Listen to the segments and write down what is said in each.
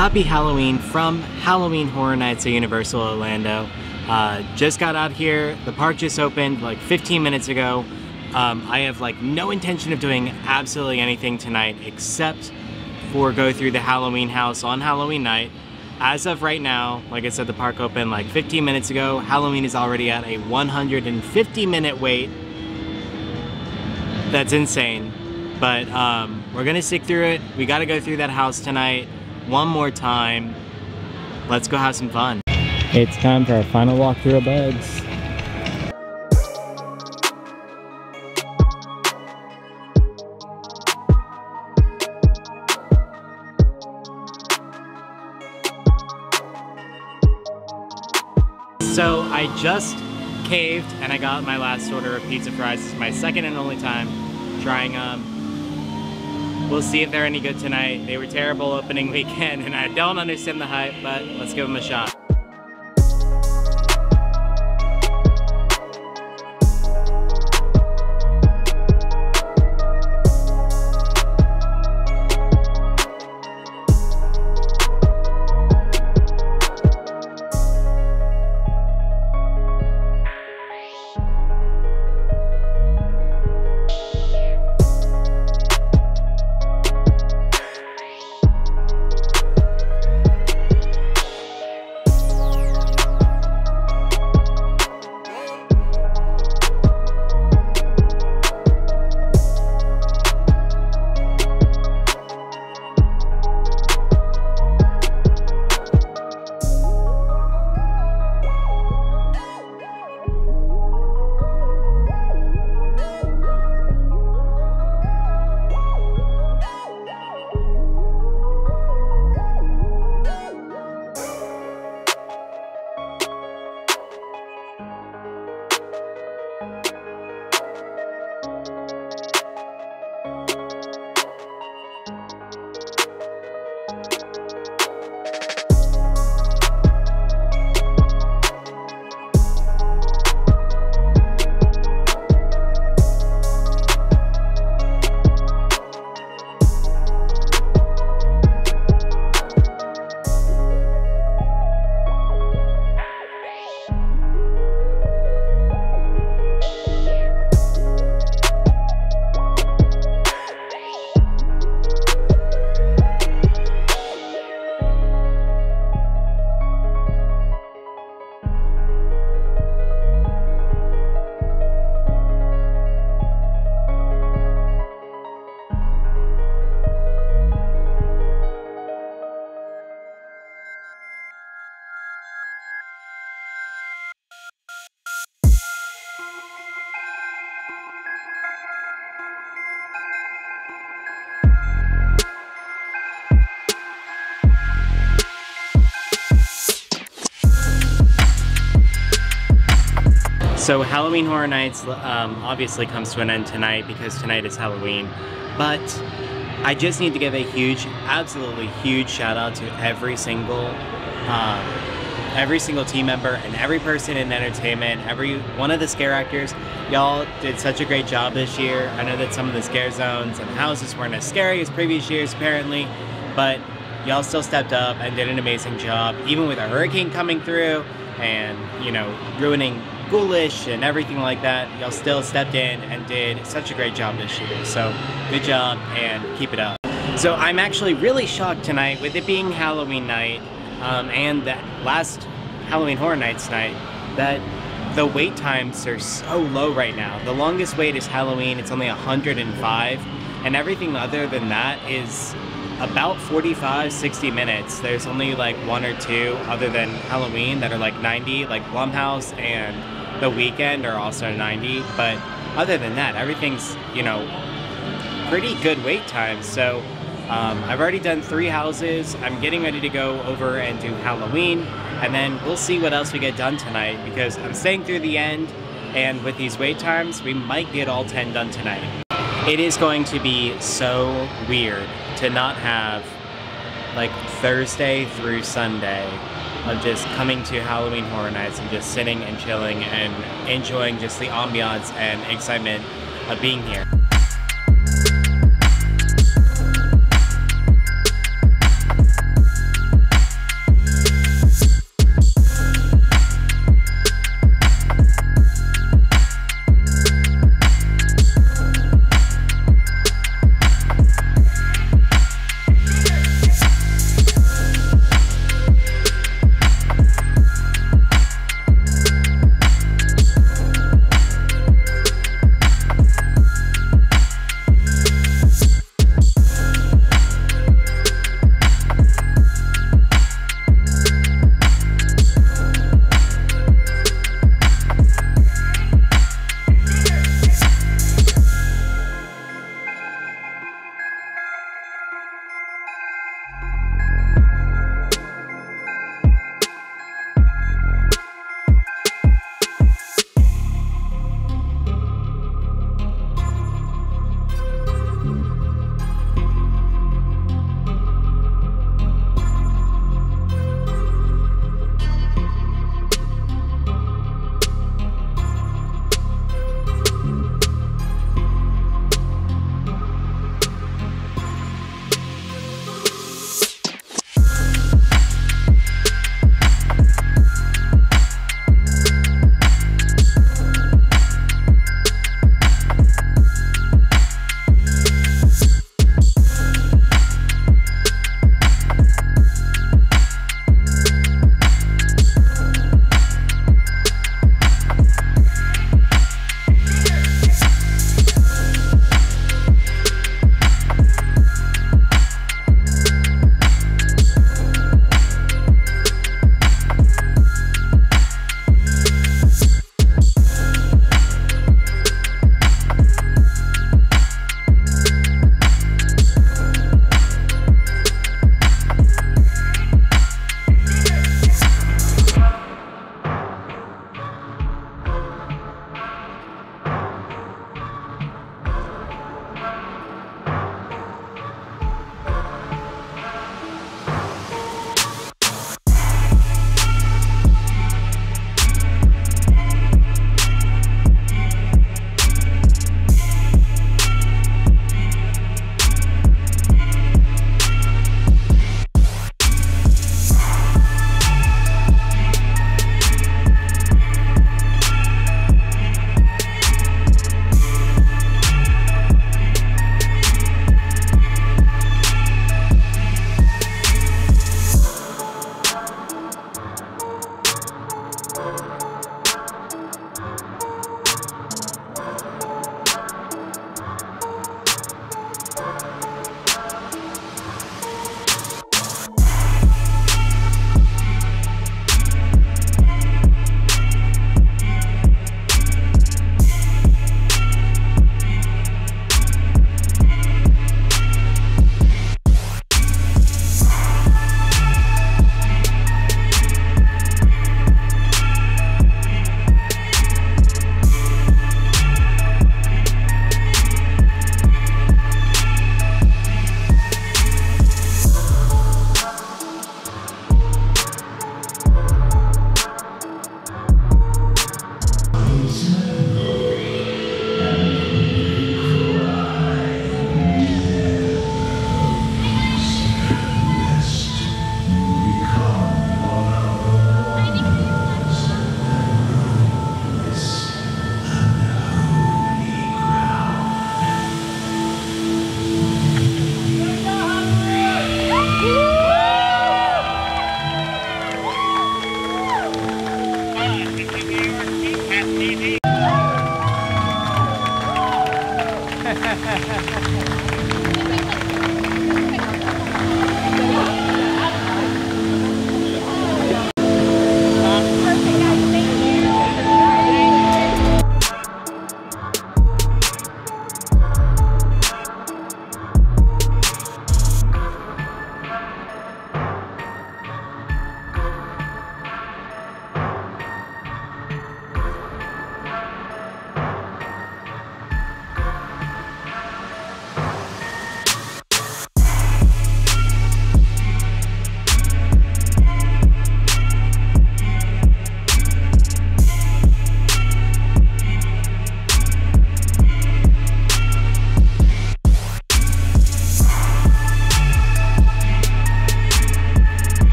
happy Halloween from Halloween Horror Nights at Universal Orlando. Uh, just got out here, the park just opened like 15 minutes ago. Um, I have like no intention of doing absolutely anything tonight except for go through the Halloween house on Halloween night. As of right now, like I said, the park opened like 15 minutes ago. Halloween is already at a 150 minute wait. That's insane. But um, we're gonna stick through it. We gotta go through that house tonight one more time. Let's go have some fun. It's time for our final walkthrough of Bugs. So I just caved and I got my last order of pizza fries. It's my second and only time trying them. We'll see if they're any good tonight. They were terrible opening weekend and I don't understand the hype, but let's give them a shot. So Halloween Horror Nights um, obviously comes to an end tonight because tonight is Halloween, but I just need to give a huge, absolutely huge shout out to every single, um, every single team member and every person in entertainment, every one of the scare actors. Y'all did such a great job this year. I know that some of the scare zones and houses weren't as scary as previous years apparently, but y'all still stepped up and did an amazing job, even with a hurricane coming through and, you know, ruining ghoulish and everything like that, y'all still stepped in and did such a great job this year. So good job and keep it up. So I'm actually really shocked tonight with it being Halloween night um, and that last Halloween Horror Nights night that the wait times are so low right now. The longest wait is Halloween, it's only 105 and everything other than that is about 45 60 minutes there's only like one or two other than halloween that are like 90 like blumhouse and the Weeknd are also 90 but other than that everything's you know pretty good wait times so um, I've already done three houses. I'm getting ready to go over and do Halloween and then we'll see what else we get done tonight because I'm staying through the end and with these wait times we might get all 10 done tonight. It is going to be so weird to not have like Thursday through Sunday of just coming to Halloween Horror Nights and just sitting and chilling and enjoying just the ambiance and excitement of being here.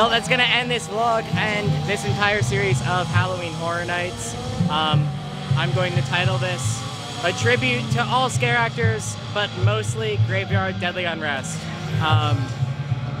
Well, that's going to end this vlog and this entire series of Halloween Horror Nights. Um, I'm going to title this a tribute to all scare actors, but mostly Graveyard Deadly Unrest. Um,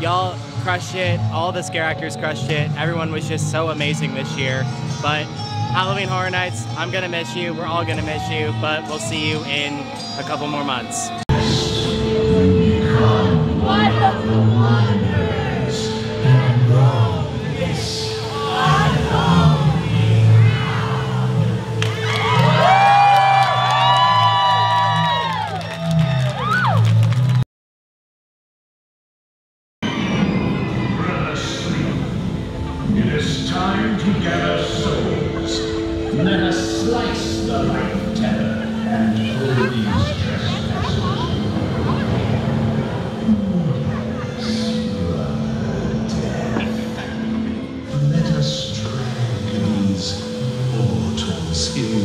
y'all crushed it. All the scare actors crushed it. Everyone was just so amazing this year. But Halloween Horror Nights, I'm going to miss you. We're all going to miss you, but we'll see you in a couple more months. in